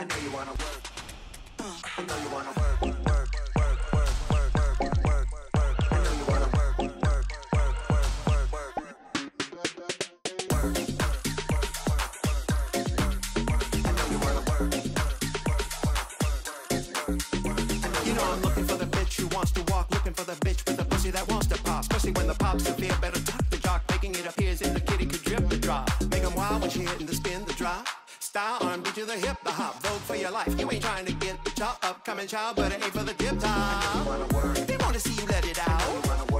I know you wanna work. I know you wanna work, work, work, work, work, work, work, work. I know you wanna work, work, work, work, work, work. I know you wanna work. You know I'm looking for the bitch who wants to walk, looking for the bitch with the pussy that wants to pop, especially when the pops appear. Better talk the jock, making it appears. Style to the hip, the hop. Vogue for your life. You ain't trying to get the top upcoming child, but it ain't for the tip top. They wanna see you let it out.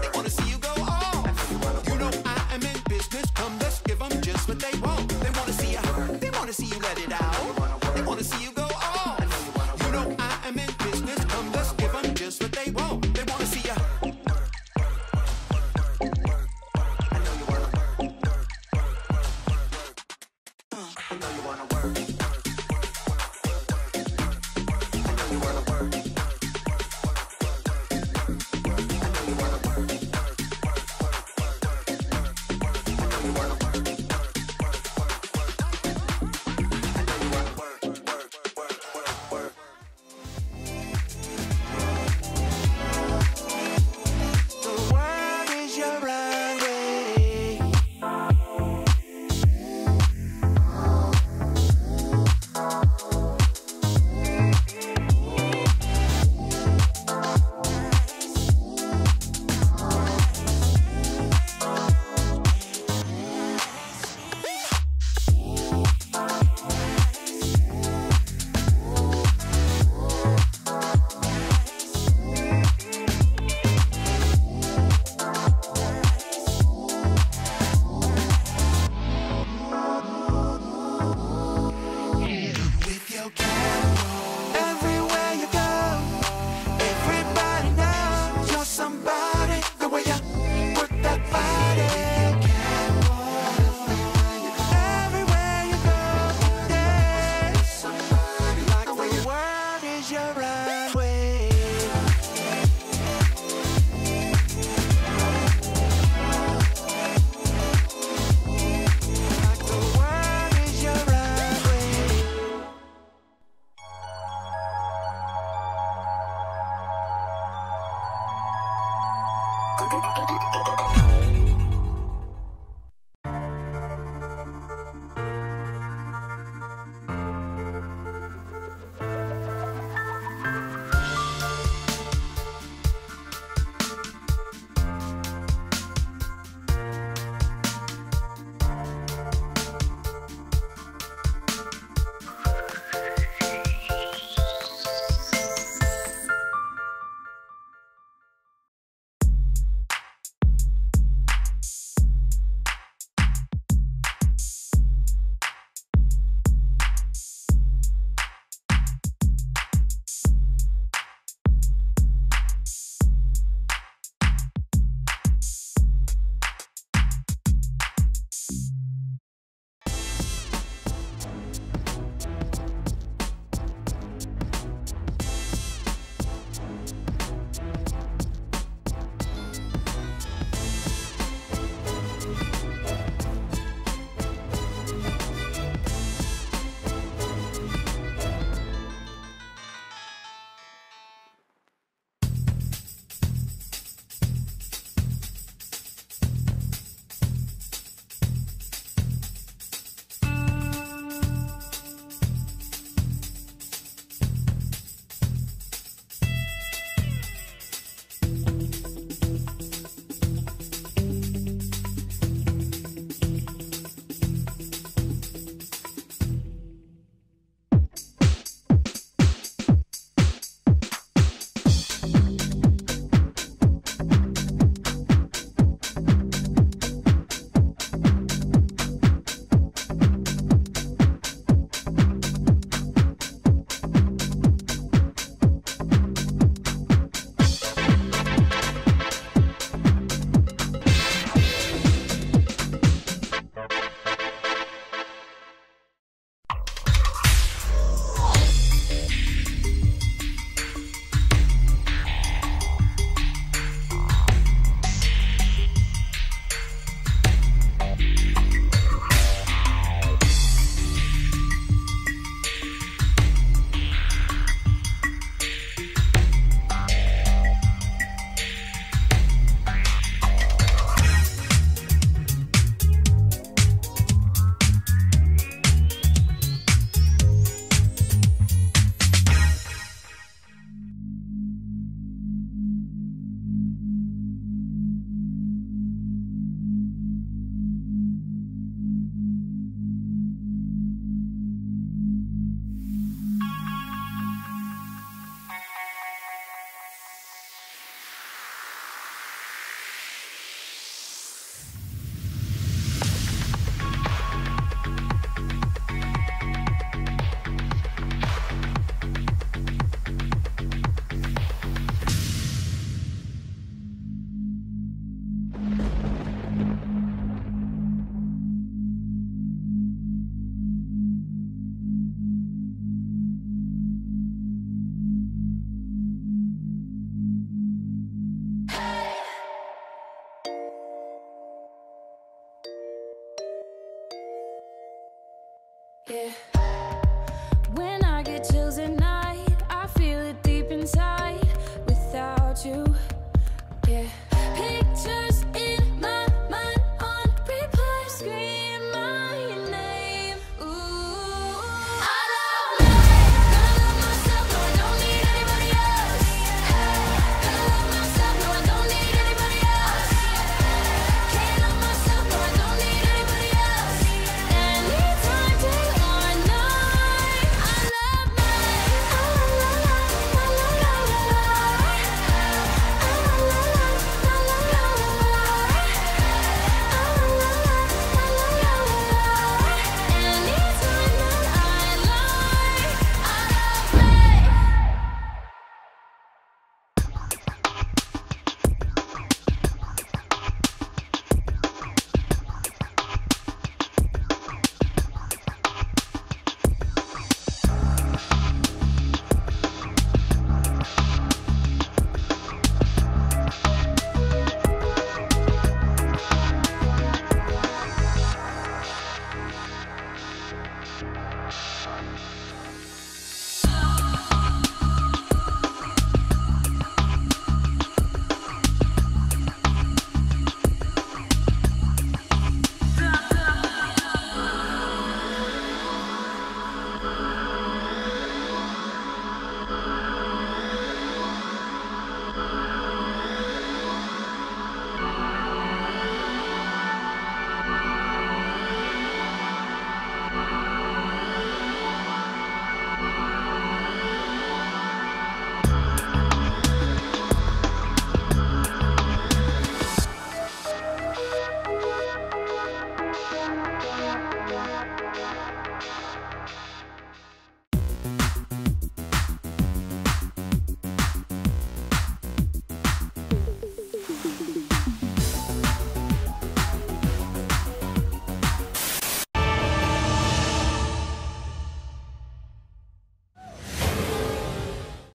They wanna see you go off. You know I am in business. Come, let's give 'em just what they want. They wanna see you. They wanna see you let it out. They wanna see you go Yeah.